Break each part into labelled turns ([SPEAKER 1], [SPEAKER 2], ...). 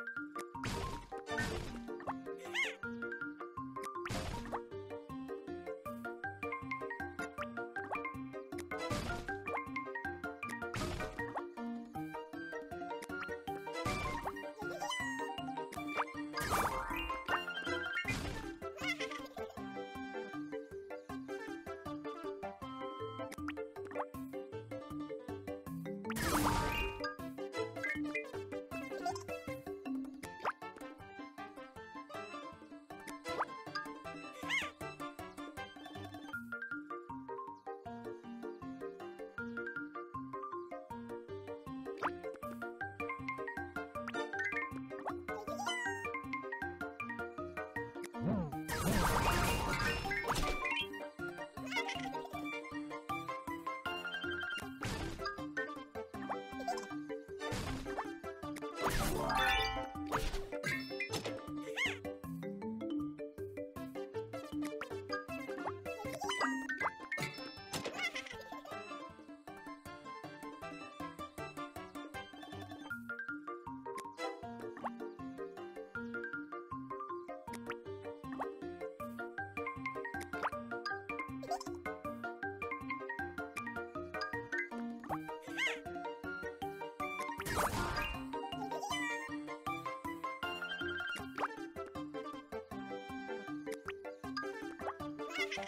[SPEAKER 1] you you you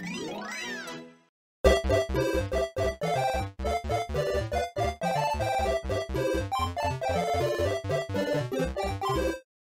[SPEAKER 2] Música